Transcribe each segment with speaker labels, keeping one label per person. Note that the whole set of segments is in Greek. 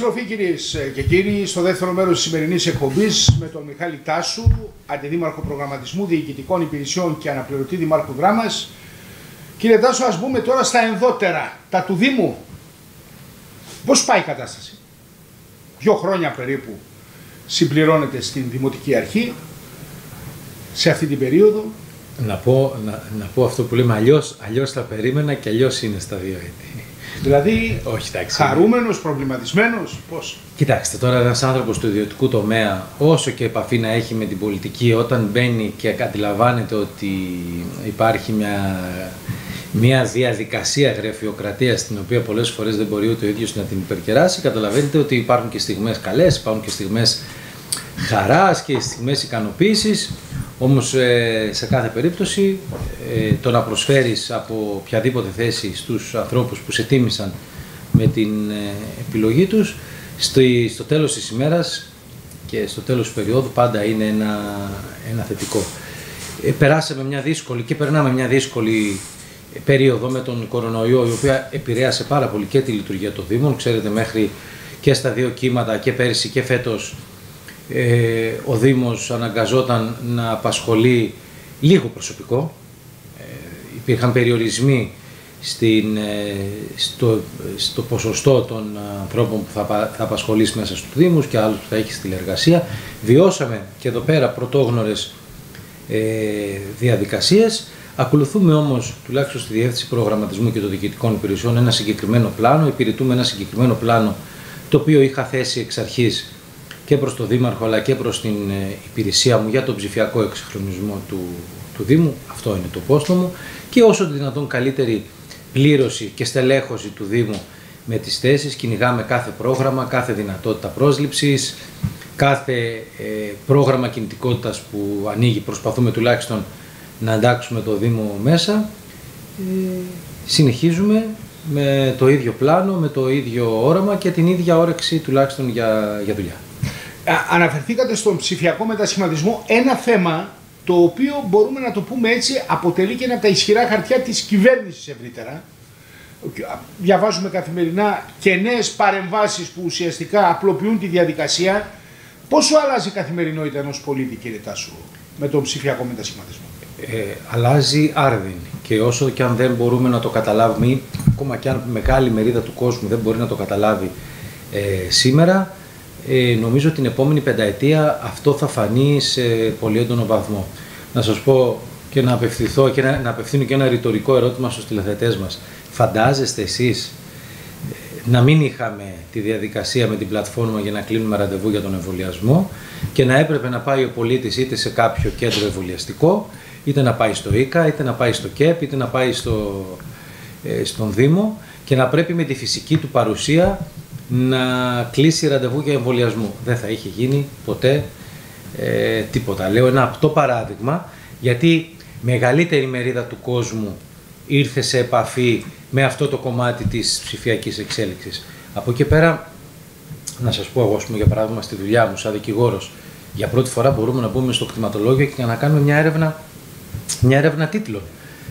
Speaker 1: επιστροφή κυρίες και κύριοι στο δεύτερο μέρος της σημερινής εκπομπής με τον Μιχάλη Τάσου, Αντιδήμαρχο Προγραμματισμού Διοικητικών Υπηρεσιών και Αναπληρωτή Δημάρχου Δράμας. Κύριε Τάσου, ας μπούμε τώρα στα ενδότερα, τα του Δήμου. Πώς πάει η κατάσταση, Δύο χρόνια περίπου συμπληρώνεται στην Δημοτική Αρχή σε αυτή την περίοδο.
Speaker 2: Να πω, να, να πω αυτό που λέμε αλλιώς, αλλιώς θα περίμενα και αλλιώς είναι στα δύο έτη.
Speaker 1: Δηλαδή,
Speaker 2: Όχι, εντάξει.
Speaker 1: χαρούμενος, προβληματισμένος, πώς;
Speaker 2: Κοιτάξτε, τώρα ένας άνθρωπος του ιδιωτικού τομέα, όσο και επαφή να έχει με την πολιτική, όταν μπαίνει και αντιλαμβάνεται ότι υπάρχει μια, μια διαδικασία γραφειοκρατίας στην οποία πολλές φορές δεν μπορεί ούτε ο ίδιος να την υπερκεράσει, καταλαβαίνετε ότι υπάρχουν και στιγμές καλές, υπάρχουν και στιγμές χαράς και στιγμές ικανοποίησης. Όμως ε, σε κάθε περίπτωση ε, το να προσφέρεις από οποιαδήποτε θέση στους ανθρώπους που σε τίμησαν με την ε, επιλογή τους στο, στο τέλος της ημέρας και στο τέλος του περίοδου πάντα είναι ένα, ένα θετικό. Ε, περάσαμε μια δύσκολη και περνάμε μια δύσκολη περίοδο με τον κορονοϊό η οποία επηρέασε πάρα πολύ και τη λειτουργία των Δήμων. Ξέρετε μέχρι και στα δύο κύματα και πέρσι και φέτος ε, ο Δήμος αναγκαζόταν να απασχολεί λίγο προσωπικό. Ε, υπήρχαν περιορισμοί στην, ε, στο, στο ποσοστό των ανθρώπων που θα, θα απασχολήσει μέσα στους Δήμους και άλλους που θα έχει στη εργασία. Βιώσαμε και εδώ πέρα πρωτόγνωρες ε, διαδικασίες. Ακολουθούμε όμως, τουλάχιστον στη Διεύθυνση Προγραμματισμού και των Διοικητικών Υπηρεσιών, ένα συγκεκριμένο πλάνο. Υπηρετούμε ένα συγκεκριμένο πλάνο το οποίο είχα θέσει εξ αρχής και προς το Δήμαρχο αλλά και προς την ε, υπηρεσία μου για τον ψηφιακό εξυγχρονισμό του, του Δήμου. Αυτό είναι το πόστο μου. Και όσο το δυνατόν καλύτερη πλήρωση και στελέχωση του Δήμου με τις θέσεις. Κυνηγάμε κάθε πρόγραμμα, κάθε δυνατότητα πρόσληψης, κάθε ε, πρόγραμμα κινητικότητας που ανοίγει. Προσπαθούμε τουλάχιστον να εντάξουμε το Δήμο μέσα. Ε, συνεχίζουμε με το ίδιο πλάνο, με το ίδιο όραμα και την ίδια όρεξη τουλάχιστον για, για δουλειά
Speaker 1: αναφερθήκατε στον ψηφιακό μετασχηματισμό, ένα θέμα το οποίο μπορούμε να το πούμε έτσι αποτελεί και ένα από τα ισχυρά χαρτιά της κυβέρνησης ευρύτερα. Διαβάζουμε καθημερινά και νέες παρεμβάσεις που ουσιαστικά απλοποιούν τη διαδικασία. Πόσο αλλάζει η καθημερινότητα ενό πολίτη, κύριε Τάσου, με τον ψηφιακό μετασχηματισμό;
Speaker 2: Ε, αλλάζει άρδιν και όσο και αν δεν μπορούμε να το καταλάβουμε, ακόμα και αν μεγάλη μερίδα του κόσμου δεν μπορεί να το καταλάβει ε, σήμερα, ε, νομίζω την επόμενη πενταετία αυτό θα φανεί σε πολύ έντονο βαθμό. Να σας πω και να απευθυνθώ και να, να απευθύνω και ένα ρητορικό ερώτημα στους τηλεθετές μας. Φαντάζεστε εσείς ε, να μην είχαμε τη διαδικασία με την πλατφόρμα για να κλείνουμε ραντεβού για τον εμβολιασμό και να έπρεπε να πάει ο πολίτης είτε σε κάποιο κέντρο εμβολιαστικό, είτε να πάει στο ΙΚΑ, είτε να πάει στο ΚΕΠ, είτε να πάει στο, ε, στον Δήμο και να πρέπει με τη φυσική του παρουσία να κλείσει ραντεβού για εμβολιασμό. Δεν θα είχε γίνει ποτέ ε, τίποτα. Λέω ένα απτό παράδειγμα, γιατί μεγαλύτερη μερίδα του κόσμου ήρθε σε επαφή με αυτό το κομμάτι της ψηφιακής εξέλιξης. Από εκεί πέρα, να σας πω εγώ, για παράδειγμα, στη δουλειά μου σαν δικηγόρος, για πρώτη φορά μπορούμε να μπούμε στο κτηματολόγιο και να κάνουμε μια έρευνα, μια έρευνα τίτλων.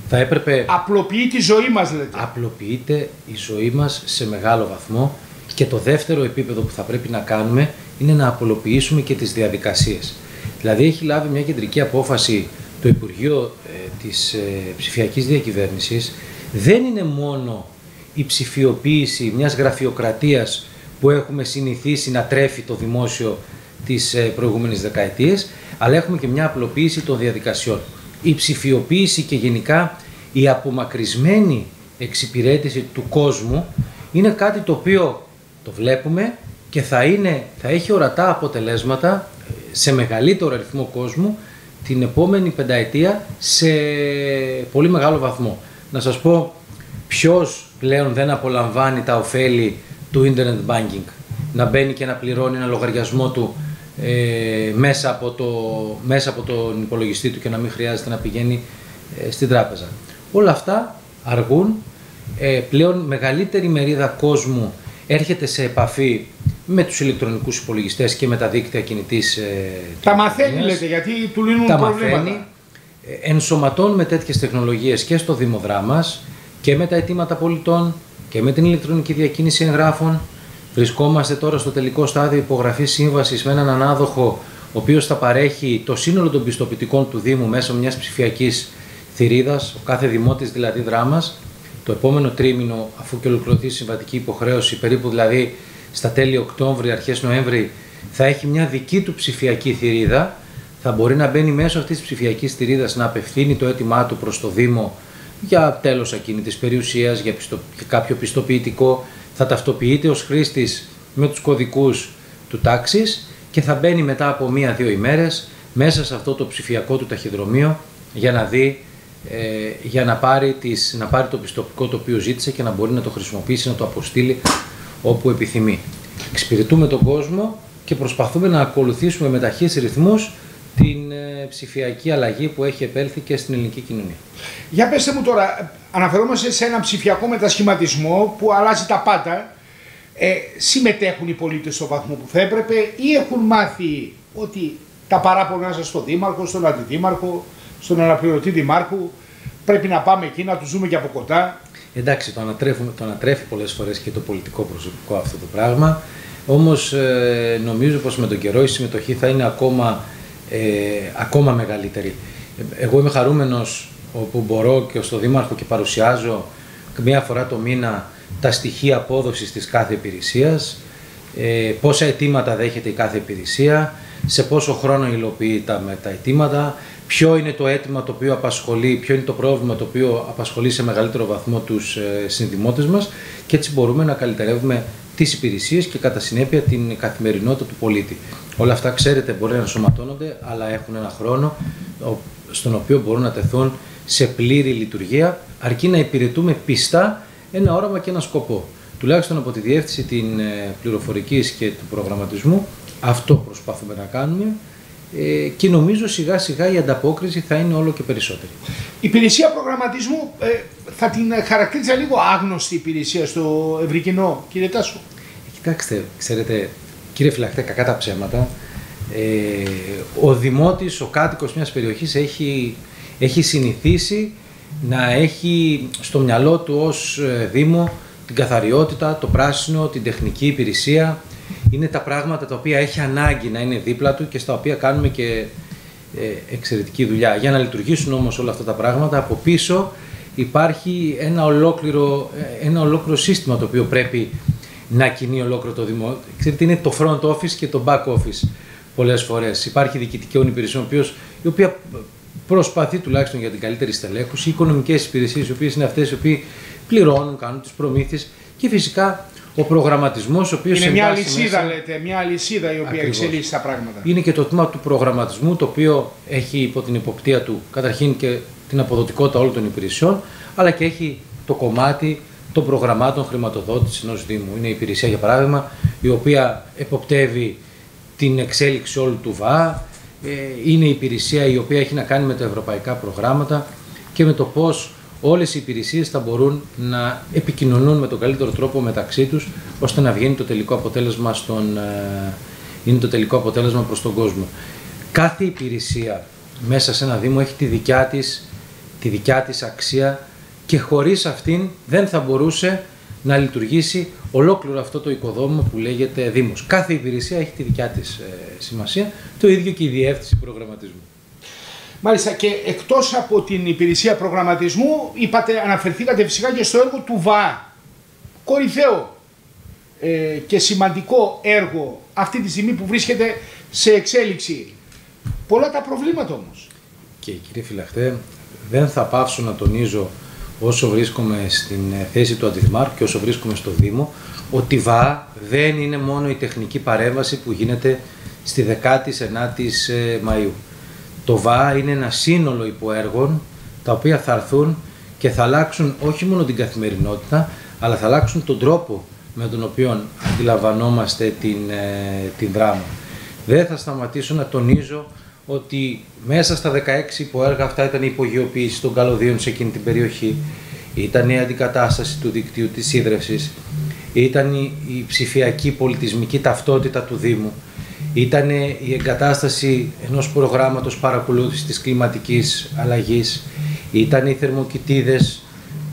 Speaker 1: Θα έπρεπε... Απλοποιεί τη ζωή μας, λέτε.
Speaker 2: Απλοποιείται η ζωή μας σε μεγάλο βαθμό και το δεύτερο επίπεδο που θα πρέπει να κάνουμε είναι να απολοποιήσουμε και τις διαδικασίες. Δηλαδή έχει λάβει μια κεντρική απόφαση το Υπουργείο ε, της ε, Ψηφιακής Διακυβέρνησης δεν είναι μόνο η ψηφιοποίηση μιας γραφειοκρατίας που έχουμε συνηθίσει να τρέφει το δημόσιο τις ε, προηγούμενες δεκαετίες, αλλά έχουμε και μια απλοποίηση των διαδικασιών. Η ψηφιοποίηση και γενικά η απομακρυσμένη εξυπηρέτηση του κόσμου είναι κάτι το οποίο το βλέπουμε και θα, είναι, θα έχει ορατά αποτελέσματα σε μεγαλύτερο αριθμό κόσμου την επόμενη πενταετία σε πολύ μεγάλο βαθμό. Να σας πω ποιος πλέον δεν απολαμβάνει τα ωφέλη του internet banking. Να μπαίνει και να πληρώνει ένα λογαριασμό του ε, μέσα, από το, μέσα από τον υπολογιστή του και να μην χρειάζεται να πηγαίνει ε, στην τράπεζα. Όλα αυτά αργούν. Ε, πλέον μεγαλύτερη μερίδα κόσμου έρχεται σε επαφή με τους ηλεκτρονικούς υπολογιστές και με τα δίκτυα κινητής ε,
Speaker 1: Τα μαθαίνει λέτε γιατί του λύνουν τα προβλήματα. Μαθαίνει,
Speaker 2: ε, ενσωματώνουμε τέτοιες τεχνολογίες και στο Δημοδρά μας και με τα αιτήματα πολιτών και με την ηλεκτρονική διακίνηση εγγράφων. Βρισκόμαστε τώρα στο τελικό στάδιο υπογραφής σύμβασης με έναν ανάδοχο, ο οποίος θα παρέχει το σύνολο των πιστοποιητικών του Δήμου μέσω μιας ψηφιακής θηρίδας, ο κάθε δημότης δηλαδή δράμας. Το επόμενο τρίμηνο, αφού και ολοκληρωθεί η συμβατική υποχρέωση, περίπου δηλαδή στα τέλη Οκτώβρη, αρχές Νοέμβρη, θα έχει μια δική του ψηφιακή θηρίδα. Θα μπορεί να μπαίνει μέσω αυτής της ψηφιακής θηρίδας να απευθύνει το αίτημά του προς το Δήμο για τέλος ακίνητης περιουσίας, για, πιστο... για κάποιο πιστοποιητικό. Θα ταυτοποιείται ως χρήστης με τους κωδικούς του τάξης και θα μπαίνει μετά από μία-δύο ημέρες μέσα σε αυτό το ψηφιακό του ταχυδρομείο για να δει ε, για να πάρει, τις, να πάρει το πιστοποιητικό το οποίο ζήτησε και να μπορεί να το χρησιμοποιήσει, να το αποστείλει όπου επιθυμεί. Εξυπηρετούμε τον κόσμο και προσπαθούμε να ακολουθήσουμε με ταχύς ρυθμούς την ε, ψηφιακή αλλαγή που έχει επέλθει και στην ελληνική κοινωνία.
Speaker 1: Για πέστε μου τώρα, αναφερόμαστε σε ένα ψηφιακό μετασχηματισμό που αλλάζει τα πάντα. Ε, συμμετέχουν οι πολίτες στο βαθμό που θα έπρεπε ή έχουν μάθει ότι τα παράπονά σας στον Δήμαρχο, στον Αντιδήμαρχο, στον αναπληρωτή Δημάρχου πρέπει να πάμε εκεί να του δούμε και από κοντά.
Speaker 2: Εντάξει, το, το ανατρέφει πολλές φορές και το πολιτικό προσωπικό αυτό το πράγμα. Όμως ε, νομίζω πως με τον καιρό η συμμετοχή θα είναι ακόμα, ε, ακόμα μεγαλύτερη. Εγώ είμαι χαρούμενος όπου μπορώ και στο Δήμαρχο και παρουσιάζω μία φορά το μήνα τα στοιχεία απόδοσης της κάθε υπηρεσίας, ε, πόσα αιτήματα δέχεται η κάθε υπηρεσία, σε πόσο χρόνο υλοποιεί τα, με τα αιτήματα, ποιο είναι το αίτημα το οποίο απασχολεί, ποιο είναι το πρόβλημα το οποίο απασχολεί σε μεγαλύτερο βαθμό τους ε, συνδημότες μας και έτσι μπορούμε να καλυτερεύουμε τις υπηρεσίες και κατά συνέπεια την καθημερινότητα του πολίτη. Όλα αυτά, ξέρετε, μπορεί να σωματώνονται, αλλά έχουν ένα χρόνο στον οποίο μπορούν να τεθούν σε πλήρη λειτουργία, αρκεί να υπηρετούμε πιστά ένα όραμα και ένα σκοπό. Τουλάχιστον από τη διεύθυνση την ε, πληροφορικής και του προγραμματισμού, αυτό προσπαθούμε να κάνουμε ε, και νομίζω σιγά σιγά η ανταπόκριση θα είναι όλο και περισσότερη.
Speaker 1: Η υπηρεσία προγραμματισμού ε, θα την χαρακτήριζα λίγο άγνωστη υπηρεσία στο ευρύ κοινό, κύριε Τάσο;
Speaker 2: Κοιτάξτε, ξέρετε, κύριε Φυλακτέ, κακά τα ψέματα. Ε, ο δημότης, ο κάτοικος μιας περιοχής έχει, έχει συνηθίσει να έχει στο μυαλό του ως ε, Δήμο την καθαριότητα, το πράσινο, την τεχνική υπηρεσία, είναι τα πράγματα τα οποία έχει ανάγκη να είναι δίπλα του και στα οποία κάνουμε και ε, εξαιρετική δουλειά. Για να λειτουργήσουν όμως όλα αυτά τα πράγματα, από πίσω υπάρχει ένα ολόκληρο, ε, ένα ολόκληρο σύστημα το οποίο πρέπει να κινεί ολόκληρο το δημόσιο. Ξέρετε, είναι το front office και το back office πολλές φορές. Υπάρχει διοικητική υπηρεσιών, η οποία προσπαθεί τουλάχιστον για την καλύτερη στελέχωση, οι οικονομικές υπηρεσίες, οι οποίες είναι αυτές οι οποίες πληρώνουν, κάνουν τις προμήθειες και φυσικά ο προγραμματισμός, ο οποίος
Speaker 1: είναι μια αλυσίδα, λέτε, μια αλυσίδα η οποία εξελίσσει τα πράγματα.
Speaker 2: Είναι και το τμήμα του προγραμματισμού, το οποίο έχει υπό την υποπτία του καταρχήν και την αποδοτικότητα όλων των υπηρεσιών, αλλά και έχει το κομμάτι των προγραμμάτων χρηματοδότησης ενός Δήμου. Είναι η υπηρεσία, για παράδειγμα, η οποία εποπτεύει την εξέλιξη όλου του ΒΑ, ε, είναι η υπηρεσία η οποία έχει να κάνει με τα ευρωπαϊκά προγράμματα και με το πώς όλες οι υπηρεσίες θα μπορούν να επικοινωνούν με τον καλύτερο τρόπο μεταξύ τους, ώστε να βγαίνει το τελικό αποτέλεσμα, στον, ε, είναι το τελικό αποτέλεσμα προς τον κόσμο. Κάθε υπηρεσία μέσα σε ένα Δήμο έχει τη δικιά της, τη δικιά της αξία και χωρίς αυτήν δεν θα μπορούσε να λειτουργήσει ολόκληρο αυτό το οικοδόμημα που λέγεται Δήμος. Κάθε υπηρεσία έχει τη δικιά της ε, σημασία, το ίδιο και η διεύθυνση προγραμματισμού.
Speaker 1: Μάλιστα και εκτός από την υπηρεσία προγραμματισμού είπατε, αναφερθήκατε φυσικά και στο έργο του ΒΑ. Κορυφαίο ε, και σημαντικό έργο αυτή τη στιγμή που βρίσκεται σε εξέλιξη. Πολλά τα προβλήματα όμως.
Speaker 2: Και κύριε Φυλαχτέ, δεν θα πάψω να τονίζω όσο βρίσκομαι στην θέση του Αντιδημάρχου και όσο βρίσκομαι στο Δήμο, ότι ΒΑ δεν είναι μόνο η τεχνική παρέμβαση που γίνεται στη 19η ε, Μαΐου. Το ΒΑ είναι ένα σύνολο υποέργων τα οποία θα έρθουν και θα αλλάξουν όχι μόνο την καθημερινότητα, αλλά θα αλλάξουν τον τρόπο με τον οποίο αντιλαμβανόμαστε την, ε, την δράμα. Δεν θα σταματήσω να τονίζω ότι μέσα στα 16 υποέργα αυτά ήταν η υπογειοποίηση των καλωδίων σε εκείνη την περιοχή, ήταν η αντικατάσταση του δικτύου της ίδρευσης, ήταν η ψηφιακή πολιτισμική ταυτότητα του Δήμου, ήταν η εγκατάσταση ενός προγράμματος παρακολούθησης της κλιματικής αλλαγής, ήταν οι θερμοκοιτίδες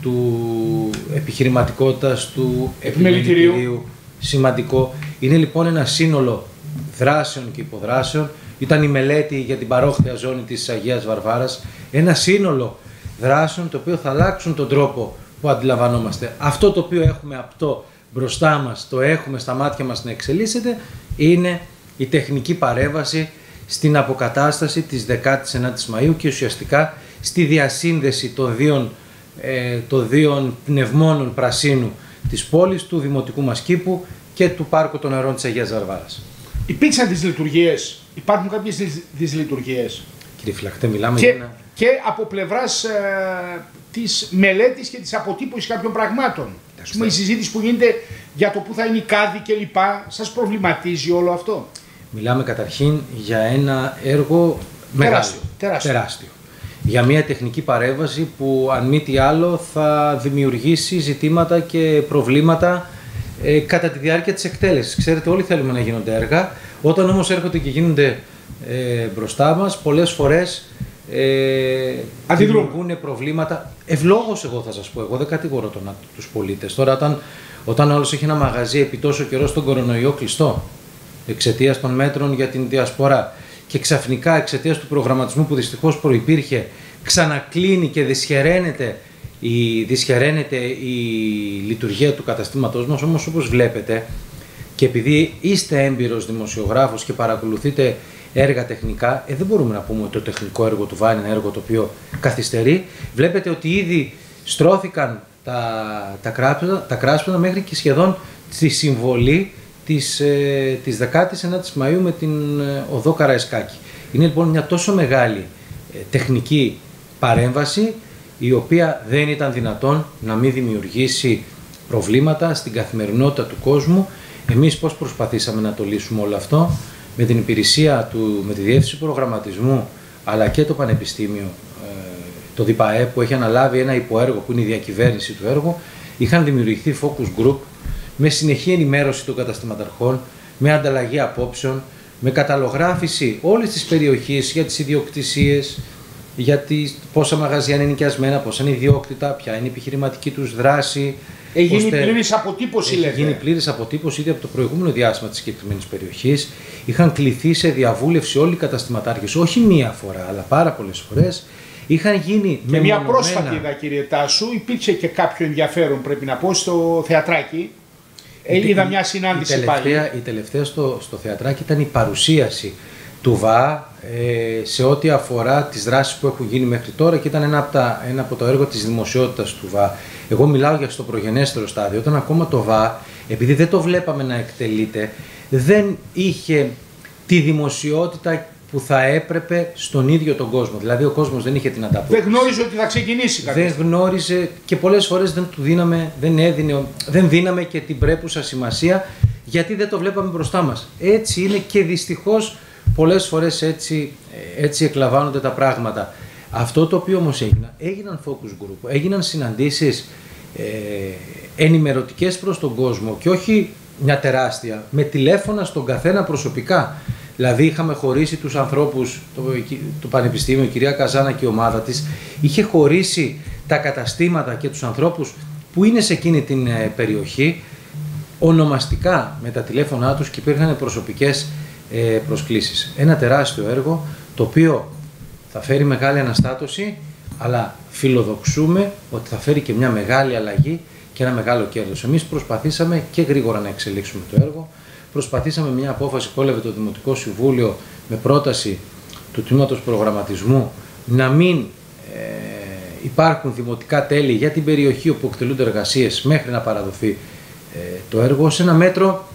Speaker 2: του επιχειρηματικότητας του επιμελητηρίου σημαντικό. Είναι λοιπόν ένα σύνολο δράσεων και υποδράσεων. Ήταν η μελέτη για την παρόχθια ζώνη της Αγίας Βαρβάρας. Ένα σύνολο δράσεων το οποίο θα αλλάξουν τον τρόπο που αντιλαμβανόμαστε. Αυτό το οποίο έχουμε αυτό μπροστά μας, το έχουμε στα μάτια μας να εξελίσσεται, είναι η τεχνική παρέμβαση στην αποκατάσταση της 19ης Μαΐου και ουσιαστικά στη διασύνδεση των δύο, ε, των δύο πνευμόνων πρασίνου της πόλης, του Δημοτικού μας κήπου και του Πάρκου των Νερών της Αγίας Ζαρβάρας.
Speaker 1: Υπήρξαν τις λειτουργίες, υπάρχουν κάποιες δυσλειτουργίες;
Speaker 2: Κύριε Φυλακτέ, μιλάμε
Speaker 1: και,
Speaker 2: για ένα...
Speaker 1: Και από πλευράς ε, της μελέτης και της αποτύπωσης κάποιων πραγμάτων. Ας πούμε η συζήτηση που γίνεται για το που θα είναι η κάδη κλπ. Σας προβληματίζει όλο αυτό;
Speaker 2: Μιλάμε καταρχήν για ένα έργο τεράστιο,
Speaker 1: τεράστιο.
Speaker 2: τεράστιο. Για μια τεχνική παρέμβαση που αν μη τι άλλο θα δημιουργήσει ζητήματα και προβλήματα ε, κατά τη διάρκεια της εκτέλεσης. Ξέρετε όλοι θέλουμε να γίνονται έργα. Όταν όμως έρχονται και γίνονται ε, μπροστά μας πολλές φορές ε, δημιουργούν προβλήματα. Ευλόγως, εγώ θα σας πω, εγώ δεν κατηγορώ τους πολίτες. Τώρα, όταν, όταν όλο έχει ένα μαγαζί επί τόσο καιρό στον κορονοϊό κλειστό, εξαιτίας των μέτρων για την διασπορά και ξαφνικά εξαιτίας του προγραμματισμού που δυστυχώς προπήρχε, ξανακλίνει και δυσχεραίνεται η, δυσχεραίνεται η λειτουργία του καταστήματός μας, όμως όπως βλέπετε και επειδή είστε έμπειρος δημοσιογράφος και παρακολουθείτε έργα τεχνικά, ε, δεν μπορούμε να πούμε ότι το τεχνικό έργο του ΒΑΝ είναι ένα έργο το οποίο καθυστερεί. Βλέπετε ότι ήδη στρώθηκαν τα, τα, κράσπεδα, τα κράσπεδα μέχρι και σχεδόν τη συμβολή της, ε, της 19ης Μαΐου με την ε, οδό Καραϊσκάκη. Είναι λοιπόν μια τόσο μεγάλη ε, τεχνική παρέμβαση η οποία δεν ήταν δυνατόν να μην δημιουργήσει προβλήματα στην καθημερινότητα του κόσμου. Εμείς πώς προσπαθήσαμε να το λύσουμε όλο αυτό; Με την υπηρεσία του, με τη διεύθυνση προγραμματισμού αλλά και το Πανεπιστήμιο, ε, το ΔΙΠΑΕ που έχει αναλάβει ένα υποέργο που είναι η διακυβέρνηση του έργου, είχαν δημιουργηθεί focus group με συνεχή ενημέρωση των καταστηματαρχών, με ανταλλαγή απόψεων, με καταλογράφηση όλης της περιοχής για τις ιδιοκτησίες, για τις, πόσα μαγαζιά είναι νοικιασμένα, πόσα είναι ιδιόκτητα, ποια είναι η επιχειρηματική τους δράση,
Speaker 1: έχει γίνει πλήρης αποτύπωση,
Speaker 2: Έχει
Speaker 1: λέτε.
Speaker 2: γίνει πλήρης αποτύπωση ήδη από το προηγούμενο διάστημα της συγκεκριμένης περιοχής. Είχαν κληθεί σε διαβούλευση όλοι οι καταστηματάρχες, όχι μία φορά, αλλά πάρα πολλές φορές. Είχαν γίνει.
Speaker 1: Και μια πρόσφατη είδα, κύριε Τάσου, υπήρξε και κάποιο ενδιαφέρον, πρέπει να πω, στο θεατράκι. Ε, είδα μια συνάντηση
Speaker 2: η τελευταία,
Speaker 1: πάλι.
Speaker 2: Η τελευταία στο, στο θεατράκι ήταν η παρουσίαση του ΒΑ ε, σε ό,τι αφορά τις δράσεις που έχουν γίνει μέχρι τώρα και ήταν ένα από, τα, ένα από το έργο της δημοσιότητας του ΒΑ. Εγώ μιλάω για στο προγενέστερο στάδιο, όταν ακόμα το ΒΑ, επειδή δεν το βλέπαμε να εκτελείται, δεν είχε τη δημοσιότητα που θα έπρεπε στον ίδιο τον κόσμο. Δηλαδή ο κόσμος δεν είχε την ανταπόκριση.
Speaker 1: Δεν γνώριζε ότι θα ξεκινήσει κάτι.
Speaker 2: Δεν γνώριζε και πολλές φορές δεν του δίναμε, δεν έδινε, δεν δίναμε και την πρέπουσα σημασία γιατί δεν το βλέπαμε μπροστά μας. Έτσι είναι και δυστυχώς πολλές φορές έτσι, έτσι εκλαμβάνονται τα πράγματα. Αυτό το οποίο όμως έγιναν, έγιναν focus group, έγιναν συναντήσεις ε, ενημερωτικές προς τον κόσμο και όχι μια τεράστια, με τηλέφωνα στον καθένα προσωπικά. Δηλαδή είχαμε χωρίσει τους ανθρώπους, το, το Πανεπιστήμιο, η κυρία Καζάνα και η ομάδα της, είχε χωρίσει τα καταστήματα και τους ανθρώπους που είναι σε εκείνη την ε, περιοχή, ονομαστικά με τα τηλέφωνά τους και υπήρχαν προσωπικές ε, προσκλήσεις. Ένα τεράστιο έργο το οποίο θα φέρει μεγάλη αναστάτωση αλλά φιλοδοξούμε ότι θα φέρει και μια μεγάλη αλλαγή και ένα μεγάλο κέρδος. Εμείς προσπαθήσαμε και γρήγορα να εξελίξουμε το έργο. Προσπαθήσαμε μια απόφαση που έλαβε το Δημοτικό Συμβούλιο με πρόταση του Τμήματος Προγραμματισμού να μην ε, υπάρχουν δημοτικά τέλη για την περιοχή όπου εκτελούνται εργασίες μέχρι να παραδοθεί ε, το έργο σε ένα μέτρο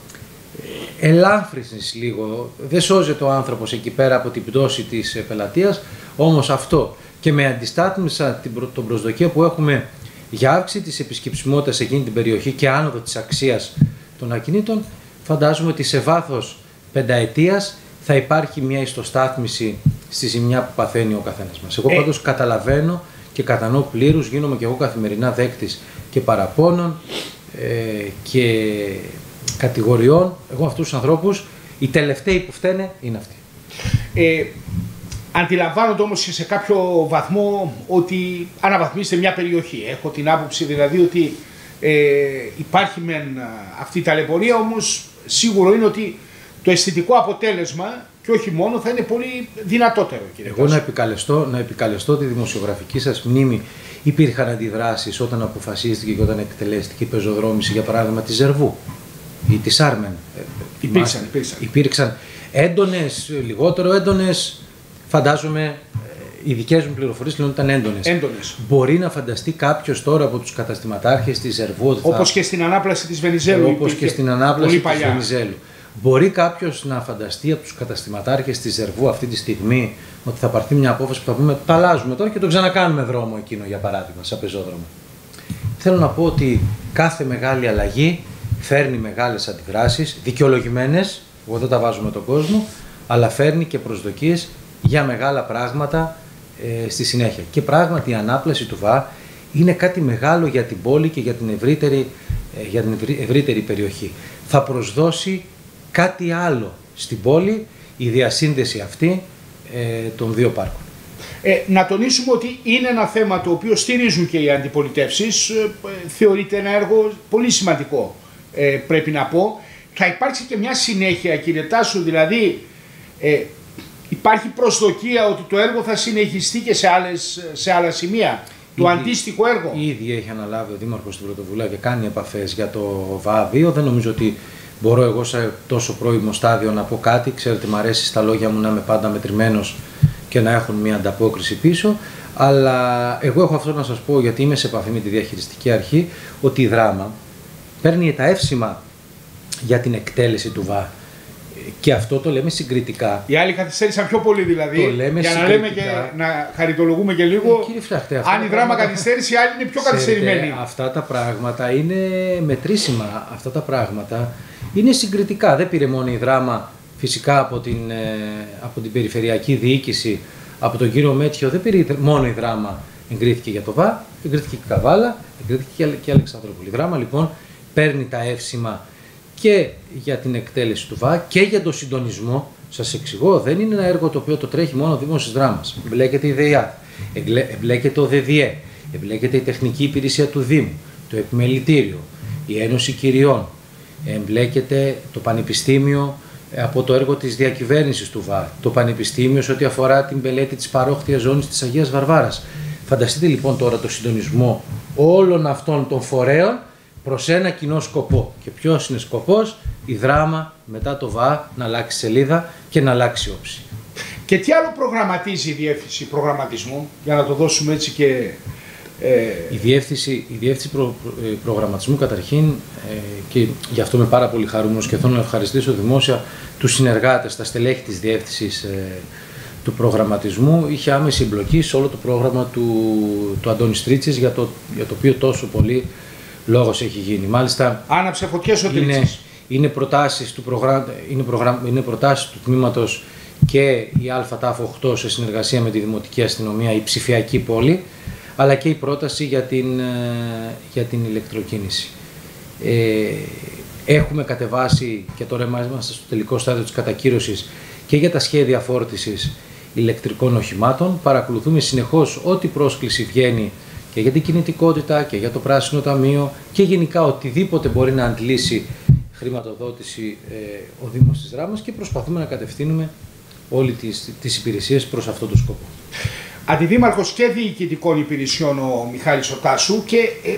Speaker 2: ελάφρυνση λίγο. Δεν σώζεται ο άνθρωπος εκεί πέρα από την πτώση της ε, πελατείας, όμως αυτό και με αντιστάθμισα τον προσδοκία που έχουμε για αύξηση της επισκεψιμότητας σε εκείνη την περιοχή και άνοδο της αξίας των ακινήτων, φαντάζομαι ότι σε βάθος πενταετίας θα υπάρχει μια ιστοστάθμιση στη ζημιά που παθαίνει ο καθένας μας. Εγώ ε... πάντως καταλαβαίνω και κατανοώ πλήρους, γίνομαι και εγώ καθημερινά δέκτης και παραπώνων ε, και κατηγοριών, εγώ αυτούς τους ανθρώπους, οι τελευταίοι που φταίνε είναι αυτοί.
Speaker 1: Ε, αντιλαμβάνονται όμως και σε κάποιο βαθμό ότι αναβαθμίζεται μια περιοχή. Έχω την άποψη δηλαδή ότι Ε, υπάρχει μεν αυτή η ταλαιπωρία, όμως σίγουρο είναι ότι το αισθητικό αποτέλεσμα και όχι μόνο θα είναι πολύ δυνατότερο.
Speaker 2: Κύριε Εγώ να επικαλεστώ, να επικαλεστώ τη δημοσιογραφική σας μνήμη. Υπήρχαν αντιδράσεις όταν αποφασίστηκε και όταν εκτελέστηκε η πεζοδρόμηση για παράδειγμα της Ζερβού ή της Άρμεν.
Speaker 1: Υπήρξαν, υπήρξαν.
Speaker 2: Υπήρξαν έντονες, λιγότερο έντονες, φαντάζομαι οι δικές μου πληροφορίες λένε ότι ήταν έντονες.
Speaker 1: Έντονες.
Speaker 2: Μπορεί να φανταστεί κάποιος τώρα από τους καταστηματάρχες της Ζερβού.
Speaker 1: Όπω θα... και στην ανάπλαση της Βενιζέλου.
Speaker 2: Όπως και στην ανάπλαση της Βενιζέλου. Μπορεί κάποιος να φανταστεί από τους καταστηματάρχες της Ζερβού αυτή τη στιγμή ότι θα πάρθει μια απόφαση που θα πούμε τα αλλάζουμε τώρα και το ξανακάνουμε δρόμο εκείνο για παράδειγμα, σαν πεζόδρομο. Θέλω να πω ότι κάθε μεγάλη αλλαγή φέρνει μεγάλες αντιδράσεις, δικαιολογημένες, εγώ δεν τα βάζω με τον κόσμο, αλλά φέρνει και προσδοκίες για μεγάλα πράγματα ε, στη συνέχεια. Και πράγματι η ανάπλαση του ΒΑ είναι κάτι μεγάλο για την πόλη και για την ευρύτερη, ε, για την ευρύτερη περιοχή. Θα προσδώσει κάτι άλλο στην πόλη η διασύνδεση αυτή ε, των δύο πάρκων.
Speaker 1: Ε, να τονίσουμε ότι είναι ένα θέμα το οποίο στηρίζουν και οι αντιπολιτεύσεις. Ε, θεωρείται ένα έργο πολύ σημαντικό, πρέπει να πω. Θα υπάρξει και μια συνέχεια, κύριε Τάσου, δηλαδή Υπάρχει προσδοκία ότι το έργο θα συνεχιστεί και σε, άλλες, σε άλλα σημεία; Το ήδη, αντίστοιχο έργο;
Speaker 2: Ήδη έχει αναλάβει ο Δήμαρχος στην πρωτοβουλία και κάνει επαφές για το ΒΑ2. Δεν νομίζω ότι μπορώ εγώ σε τόσο πρώιμο στάδιο να πω κάτι. Ξέρετε, μου αρέσει στα λόγια μου να είμαι πάντα μετρημένος και να έχουν μια ανταπόκριση πίσω. Αλλά εγώ έχω αυτό να σας πω, γιατί είμαι σε επαφή με τη διαχειριστική αρχή, ότι η δράμα παίρνει τα εύσημα για την εκτέλεση του ΒΑ και αυτό το λέμε συγκριτικά.
Speaker 1: Οι άλλοι καθυστέρησαν πιο πολύ δηλαδή.
Speaker 2: Το λέμε
Speaker 1: για να λέμε και να χαριτολογούμε και λίγο.
Speaker 2: Ε, Φράχτε,
Speaker 1: αν η δράμα καθυστέρησε, οι άλλοι είναι πιο καθυστερημένοι.
Speaker 2: Αυτά τα πράγματα είναι μετρήσιμα. Αυτά τα πράγματα είναι συγκριτικά. Δεν πήρε μόνο η δράμα φυσικά από την, ε, από την περιφερειακή διοίκηση, από τον κύριο Μέτιο, δεν πήρε μόνο η δράμα. Εγκρίθηκε για το ΒΑ, εγκρίθηκε και η Καβάλα, εγκρίθηκε και η Αλεξανδρόπολη. Η δράμα λοιπόν παίρνει τα εύσημα και για την εκτέλεση του ΒΑ και για το συντονισμό. Σας εξηγώ, δεν είναι ένα έργο το οποίο το τρέχει μόνο ο Δήμος της Δράμας. Εμπλέκεται η ΔΕΙΑ, εμπλέκεται ο ΔΕΔΙΕ, εμπλέκεται η Τεχνική Υπηρεσία του Δήμου, το Επιμελητήριο, η Ένωση Κυριών, εμπλέκεται το Πανεπιστήμιο ε, από το έργο της διακυβέρνησης του ΒΑ, το Πανεπιστήμιο σε ό,τι αφορά την πελέτη της παρόχθιας ζώνης της Αγίας Βαρβάρας. Φανταστείτε λοιπόν τώρα το συντονισμό όλων αυτών των φορέων προς ένα κοινό σκοπό. Και ποιος είναι σκοπός, η δράμα μετά το ΒΑ να αλλάξει σελίδα και να αλλάξει όψη.
Speaker 1: Και τι άλλο προγραμματίζει η Διεύθυνση Προγραμματισμού, για να το δώσουμε έτσι και... Ε...
Speaker 2: Η Διεύθυνση, η διεύθυνση ε, Προγραμματισμού καταρχήν ε, και γι' αυτό είμαι πάρα πολύ χαρούμενος και θέλω να ευχαριστήσω δημόσια τους συνεργάτες, τα στελέχη της Διεύθυνσης ε, του προγραμματισμού είχε άμεση εμπλοκή σε όλο το πρόγραμμα του, του Αντώνης Στρίτσης για το, για το οποίο τόσο πολύ λόγος έχει γίνει. Μάλιστα,
Speaker 1: Άναψε φωτιές ο
Speaker 2: είναι, είναι προτάσεις του, προγρά... είναι, προγρά... είναι προτάσεις του τμήματος και η ΑΤΑΦ 8 σε συνεργασία με τη Δημοτική Αστυνομία, η ψηφιακή πόλη, αλλά και η πρόταση για την, ε, για την ηλεκτροκίνηση. Ε, έχουμε κατεβάσει και τώρα είμαστε στο τελικό στάδιο της κατακύρωσης και για τα σχέδια φόρτισης ηλεκτρικών οχημάτων. Παρακολουθούμε συνεχώς ό,τι πρόσκληση βγαίνει και για την κινητικότητα και για το πράσινο ταμείο και γενικά οτιδήποτε μπορεί να αντλήσει χρηματοδότηση ε, ο Δήμος της Δράμας και προσπαθούμε να κατευθύνουμε όλες τις, τις υπηρεσίες προς αυτό το σκοπό.
Speaker 1: Αντιδήμαρχος και διοικητικών υπηρεσιών ο Μιχάλης Οτάσου και ε,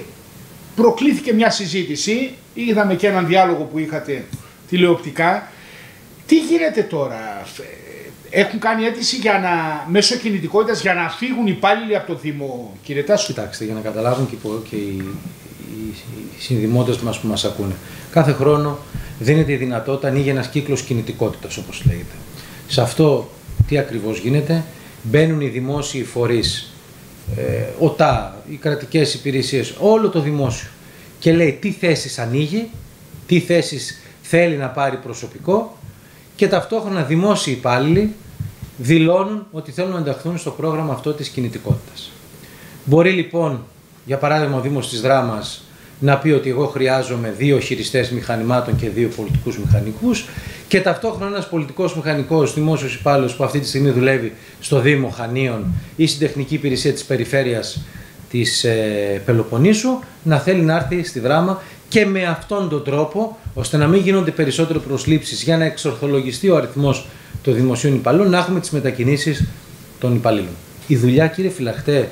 Speaker 1: προκλήθηκε μια συζήτηση, είδαμε και έναν διάλογο που είχατε τηλεοπτικά. Τι γίνεται τώρα, έχουν κάνει αίτηση για να, μέσω κινητικότητας για να φύγουν οι υπάλληλοι από το Δήμο, κύριε Τάσου.
Speaker 2: Κοιτάξτε, για να καταλάβουν και, και οι, οι, οι συνδημότες μας που μας ακούνε. Κάθε χρόνο δίνεται η δυνατότητα, ανοίγει ένας κύκλος κινητικότητας, όπως λέγεται. Σε αυτό τι ακριβώς γίνεται, μπαίνουν οι δημόσιοι φορείς, ε, ΟΤΑ, οι κρατικές υπηρεσίες, όλο το δημόσιο και λέει τι θέσεις ανοίγει, τι θέσεις θέλει να πάρει προσωπικό και ταυτόχρονα δημόσιοι υπάλληλοι δηλώνουν ότι θέλουν να ενταχθούν στο πρόγραμμα αυτό της κινητικότητας. Μπορεί λοιπόν, για παράδειγμα ο Δήμος της Δράμας να πει ότι εγώ χρειάζομαι δύο χειριστές μηχανημάτων και δύο πολιτικούς μηχανικούς και ταυτόχρονα ένας πολιτικός μηχανικός δημόσιος υπάλληλος που αυτή τη στιγμή δουλεύει στο Δήμο Χανίων ή στην τεχνική υπηρεσία της περιφέρειας της ε, Πελοποννήσου να θέλει να έρθει στη δράμα και με αυτόν τον τρόπο, ώστε να μην γίνονται περισσότερο προσλήψεις για να εξορθολογιστεί ο αριθμός των δημοσίων υπαλλήλων, να έχουμε τις μετακινήσεις των υπαλλήλων. Η δουλειά, κύριε Φυλαχτέ,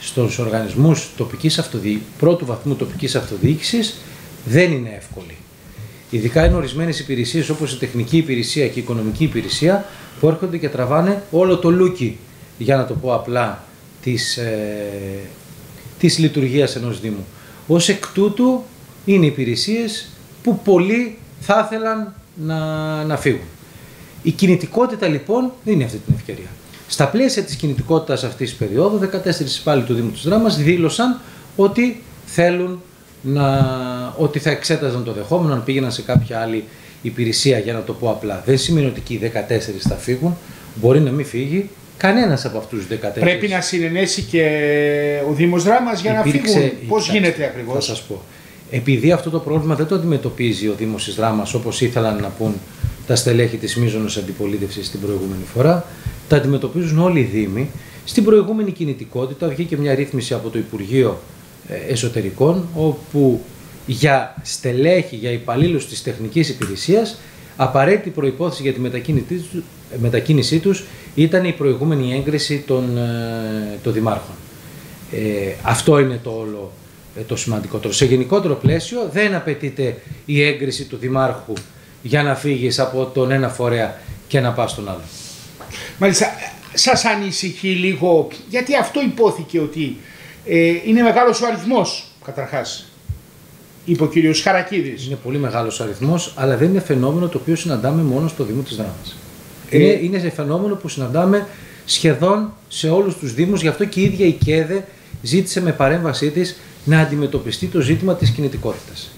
Speaker 2: στους οργανισμούς τοπικής αυτοδί... πρώτου βαθμού τοπικής αυτοδιοίκησης δεν είναι εύκολη. Ειδικά είναι ορισμένες υπηρεσίες όπως η τεχνική υπηρεσία και η οικονομική υπηρεσία που έρχονται και τραβάνε όλο το λούκι, για να το πω απλά, της, ε, της λειτουργίας ενός Δήμου. Ως εκ τούτου είναι υπηρεσίες που πολλοί θα ήθελαν να, να φύγουν. Η κινητικότητα λοιπόν δεν είναι αυτή την ευκαιρία. Στα πλαίσια της κινητικότητας αυτής της περίοδου, 14 υπάλληλοι του Δήμου της Δράμας δήλωσαν ότι θέλουν να, ότι θα εξέταζαν το δεχόμενο αν πήγαιναν σε κάποια άλλη υπηρεσία, για να το πω απλά. Δεν σημαίνει ότι και οι 14 θα φύγουν, μπορεί να μην φύγει κανένας από αυτούς τους 14.
Speaker 1: Πρέπει να συνενέσει και ο Δήμος Δράμας για να φύγουν. Πώς γίνεται ακριβώς;
Speaker 2: Θα σας πω. Επειδή αυτό το πρόβλημα δεν το αντιμετωπίζει ο Δήμος της Δράμας όπως ήθελαν να πούν τα στελέχη της μείζωνο αντιπολίτευσης την προηγούμενη φορά, τα αντιμετωπίζουν όλοι οι Δήμοι. Στην προηγούμενη κινητικότητα βγήκε μια ρύθμιση από το Υπουργείο ε, εσωτερικών, όπου για στελέχη, για υπαλλήλους της τεχνικής υπηρεσίας, απαραίτητη προϋπόθεση για τη μετακίνησή τους ήταν η προηγούμενη έγκριση των, ε, των δημάρχων. Ε, αυτό είναι το όλο το σημαντικότερο. Σε γενικότερο πλαίσιο δεν απαιτείται η έγκριση του δημάρχου για να φύγεις από τον ένα φορέα και να πας στον άλλο.
Speaker 1: Μάλιστα, σας ανησυχεί λίγο, γιατί αυτό υπόθηκε ότι ε, είναι μεγάλος ο αριθμός, καταρχάς, είπε ο κύριος Χαρακίδης.
Speaker 2: Είναι πολύ μεγάλος ο αριθμός, αλλά δεν είναι φαινόμενο το οποίο συναντάμε μόνο στο Δήμο της Δράμας. Ε... Είναι, είναι φαινόμενο που συναντάμε σχεδόν σε όλους τους Δήμους, γι' αυτό και η ίδια η ΚΕΔΕ ζήτησε με παρέμβασή της να αντιμετωπιστεί το ζήτημα της κινητικότητας.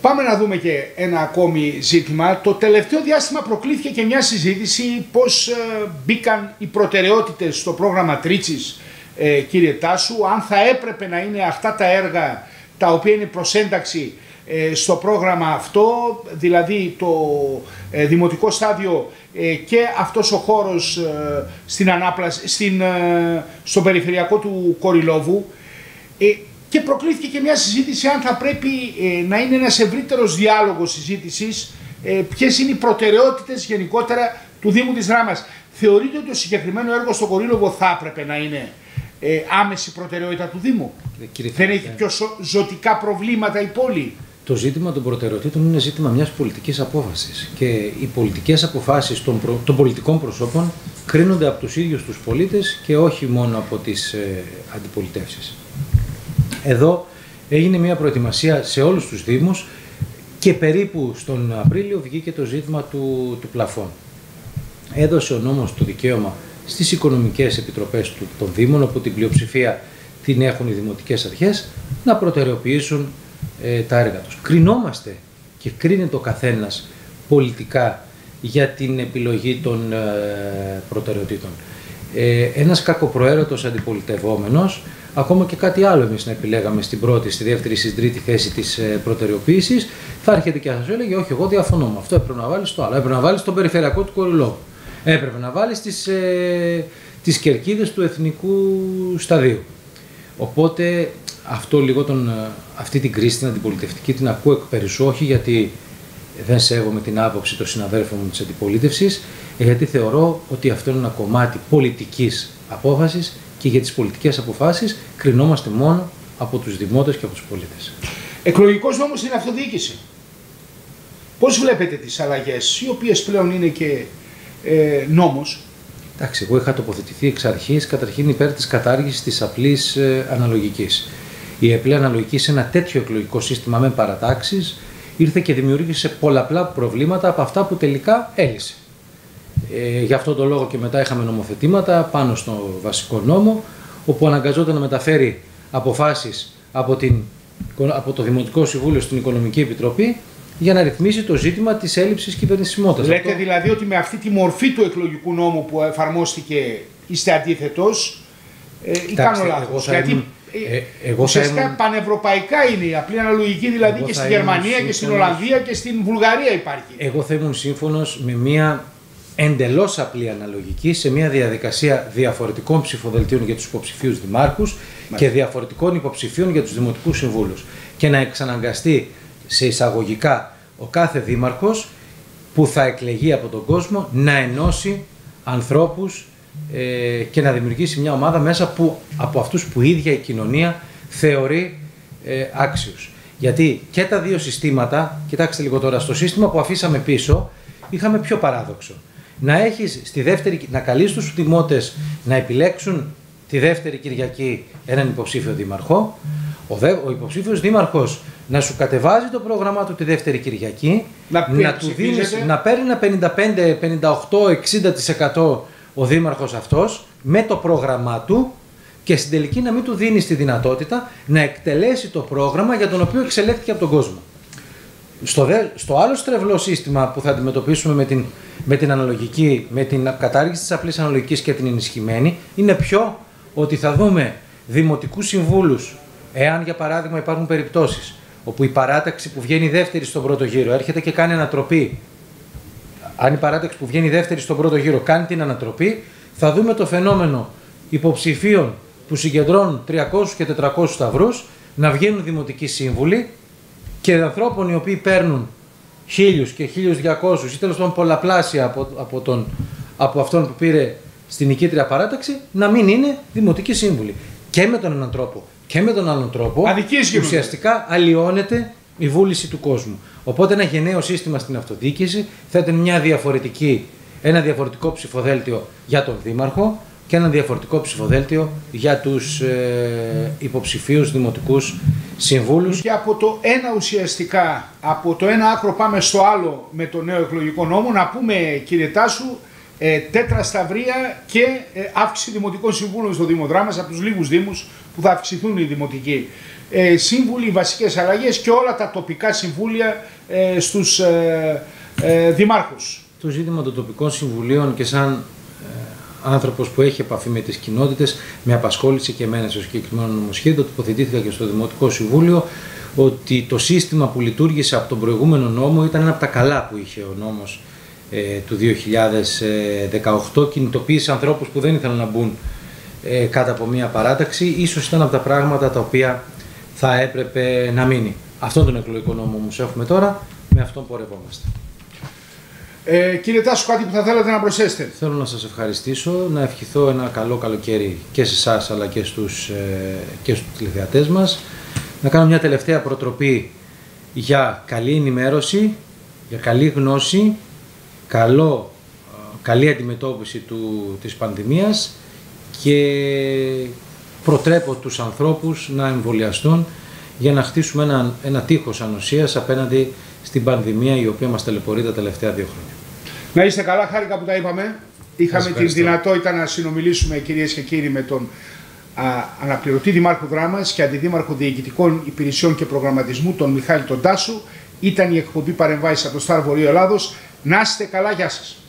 Speaker 1: Πάμε να δούμε και ένα ακόμη ζήτημα. Το τελευταίο διάστημα προκλήθηκε και μια συζήτηση πώς ε, μπήκαν οι προτεραιότητες στο πρόγραμμα Τρίτσης ε, κύριε Τάσου, αν θα έπρεπε να είναι αυτά τα έργα τα οποία είναι προσένταξη ε, στο πρόγραμμα αυτό, δηλαδή το ε, δημοτικό στάδιο ε, και αυτός ο χώρος στην ανάπλαση, στην, στο περιφερειακό του Κοριλόβου και προκλήθηκε και μια συζήτηση αν θα πρέπει να είναι ένας ευρύτερος διάλογος συζήτησης ποιες είναι οι προτεραιότητες γενικότερα του Δήμου της Δράμας. Θεωρείτε ότι το συγκεκριμένο έργο στο Κορίλοβο θα έπρεπε να είναι ε, άμεση προτεραιότητα του Δήμου; Ε, κύριε Δεν έχει πιο ζωτικά προβλήματα η πόλη;
Speaker 2: Το ζήτημα των προτεραιοτήτων είναι ζήτημα μιας πολιτικής απόφασης και οι πολιτικές αποφάσεις των, των πολιτικών προσώπων κρίνονται από τους ίδιους τους πολίτες και όχι μόνο από τις ε, αντιπολιτεύσεις. Εδώ έγινε μια προετοιμασία σε όλους τους Δήμους και περίπου στον Απρίλιο βγήκε το ζήτημα του, του πλαφών. Έδωσε ο νόμος το δικαίωμα στις οικονομικές επιτροπές του, των Δήμων, όπου την πλειοψηφία την έχουν οι δημοτικές αρχές, να προτεραιοποιήσουν ε, τα έργα τους. Κρινόμαστε και κρίνεται ο καθένας πολιτικά για την επιλογή των ε, προτεραιοτήτων. Ε, ένας κακοπροαίρετος αντιπολιτευόμενος, ακόμα και κάτι άλλο εμείς να επιλέγαμε στην πρώτη, στη δεύτερη, στην τρίτη θέση της ε, προτεραιοποίησης, θα έρχεται και θα σας έλεγε όχι εγώ διαφωνώ με αυτό, έπρεπε να βάλεις το άλλο, έπρεπε να βάλεις τον περιφερειακό του κορυλόγου. Έπρεπε να βάλεις τις, ε, τις κερκίδες του εθνικού σταδίου. Οπότε αυτό λίγο τον, ε, αυτή την κρίση την αντιπολιτευτική την ακούω εκ περισσού, όχι γιατί δεν σέβομαι την άποψη των συναδέλφων μου της αντιπολίτευσης, ε, γιατί θεωρώ ότι αυτό είναι ένα κομμάτι πολιτικής απόφασης και για τις πολιτικές αποφάσεις κρινόμαστε μόνο από τους δημότες και από τους πολίτες.
Speaker 1: Εκλογικός νόμος στην αυτοδιοίκηση. Πώς βλέπετε τις αλλαγές, οι οποίες πλέον είναι και ε, νόμος;
Speaker 2: Εντάξει, εγώ είχα τοποθετηθεί εξ αρχής καταρχήν υπέρ της κατάργησης της απλής ε, αναλογικής. Η απλή αναλογική σε ένα τέτοιο εκλογικό σύστημα με παρατάξεις ήρθε και δημιούργησε πολλαπλά προβλήματα από αυτά που τελικά έλυσε. Ε, γι' αυτό το λόγο και μετά είχαμε νομοθετήματα πάνω στο βασικό νόμο, όπου αναγκαζόταν να μεταφέρει αποφάσεις από, την, από το Δημοτικό Συμβούλιο στην Οικονομική Επιτροπή για να ρυθμίσει το ζήτημα της έλλειψης κυβερνησιμότητας.
Speaker 1: Λέτε Αυτό... δηλαδή ότι με αυτή τη μορφή του εκλογικού νόμου που εφαρμόστηκε είστε αντίθετος ε, ή κάνω λάθος. Γιατί ε, ε, εγώ ουσιαστικά ήμουν... πανευρωπαϊκά είναι η απλή αναλογική δηλαδή και στη Γερμανία και στην Ολλανδία και στην Βουλγαρία υπάρχει.
Speaker 2: Εγώ θα ήμουν σύμφωνος με μια εντελώς απλή αναλογική σε μια διαδικασία διαφορετικών ψηφοδελτίων για τους υποψηφίους δημάρχους και διαφορετικών υποψηφίων για τους δημοτικούς συμβούλους και να εξαναγκαστεί σε εισαγωγικά ο κάθε δήμαρχος που θα εκλεγεί από τον κόσμο να ενώσει ανθρώπους ε, και να δημιουργήσει μια ομάδα μέσα που, από αυτούς που η ίδια η κοινωνία θεωρεί ε, άξιους. Γιατί και τα δύο συστήματα, κοιτάξτε λίγο τώρα, στο σύστημα που αφήσαμε πίσω, είχαμε πιο παράδοξο. Να έχεις στη δεύτερη, να καλείς τους δημότες να επιλέξουν τη δεύτερη Κυριακή έναν υποψήφιο δήμαρχο, ο, δε, ο υποψήφιος δήμαρχος να σου κατεβάζει το πρόγραμμά του τη δεύτερη Κυριακή,
Speaker 1: να,
Speaker 2: να του δίνεις, να παίρνει ένα 55, 58, 60% ο δήμαρχος αυτός με το πρόγραμμά του και στην τελική να μην του δίνεις τη δυνατότητα να εκτελέσει το πρόγραμμα για τον οποίο εξελέγχθηκε από τον κόσμο. Στο, δε, στο άλλο στρεβλό σύστημα που θα αντιμετωπίσουμε με την, με την αναλογική, με την κατάργηση της απλής αναλογικής και την ενισχυμένη, είναι πιο ότι θα δούμε δημοτικούς συμβούλους, εάν για παράδειγμα υπάρχουν περιπτώσεις, όπου η παράταξη που βγαίνει δεύτερη στον πρώτο γύρο έρχεται και κάνει ανατροπή, αν η παράταξη που βγαίνει δεύτερη στον πρώτο γύρο κάνει την ανατροπή, θα δούμε το φαινόμενο υποψηφίων που συγκεντρώνουν 300 και 400 σταυρούς να βγαίνουν δημοτικοί σύμβουλοι και ανθρώπων οι οποίοι παίρνουν 1000 και 1200 ή τέλος πάντων πολλαπλάσια από, από, τον, από αυτόν που πήρε στην νικήτρια παράταξη να μην είναι δημοτικοί σύμβουλοι. Και με τον έναν τρόπο και με τον άλλον τρόπο ουσιαστικά αλλοιώνεται η βούληση του κόσμου. Οπότε ένα γενναίο σύστημα στην αυτοδιοίκηση θα ήταν μια διαφορετική, ένα διαφορετικό ψηφοδέλτιο για τον Δήμαρχο, και ένα διαφορετικό ψηφοδέλτιο για τους ε, υποψηφίους δημοτικούς συμβούλους.
Speaker 1: Και από το ένα ουσιαστικά, από το ένα άκρο πάμε στο άλλο με το νέο εκλογικό νόμο, να πούμε κύριε Τάσου, ε, τέτρα σταυρία και ε, αύξηση δημοτικών συμβούλων στο Δήμο Δράμας, από τους λίγους δήμους που θα αυξηθούν οι δημοτικοί. Ε, σύμβουλοι, βασικές αλλαγές και όλα τα τοπικά συμβούλια ε, στους ε, ε, δημάρχους.
Speaker 2: Το ζήτημα των τοπικών συμβουλίων και σαν άνθρωπος που έχει επαφή με τις κοινότητες, με απασχόληση και εμένα στο συγκεκριμένο νομοσχέδιο, τοποθετήθηκα και στο Δημοτικό Συμβούλιο, ότι το σύστημα που λειτουργήσε από τον προηγούμενο νόμο ήταν ένα από τα καλά που είχε ο νόμος ε, του 2018, κινητοποίησε ανθρώπους που δεν ήθελαν να μπουν ε, κάτω από μια παράταξη, ίσως ήταν από τα πράγματα τα οποία θα έπρεπε να μείνει. Αυτόν τον εκλογικό νόμο όμως έχουμε τώρα, με αυτόν πορευόμαστε.
Speaker 1: Ε, κύριε Τάσο, κάτι που θα θέλατε να προσθέσετε.
Speaker 2: Θέλω να σας ευχαριστήσω, να ευχηθώ ένα καλό καλοκαίρι και σε εσάς αλλά και στους, ε, και στους τηλεθεατές μας. Να κάνω μια τελευταία προτροπή για καλή ενημέρωση, για καλή γνώση, καλό, ε, καλή αντιμετώπιση του, της πανδημίας και προτρέπω τους ανθρώπους να εμβολιαστούν για να χτίσουμε ένα, ένα τείχος ανοσίας απέναντι στην πανδημία η οποία μας ταλαιπωρεί τα τελευταία δύο χρόνια.
Speaker 1: Να είστε καλά, χάρηκα που τα είπαμε. Είχαμε την δυνατότητα να συνομιλήσουμε κυρίες και κύριοι με τον α, αναπληρωτή Δημάρχο Δράμα και Αντιδήμαρχο Διοικητικών Υπηρεσιών και Προγραμματισμού, τον Μιχάλη τον Τάσου. Ήταν η εκπομπή παρεμβάσεις από το Σταρ Βορείο Ελλάδος. Να είστε καλά, γεια σας.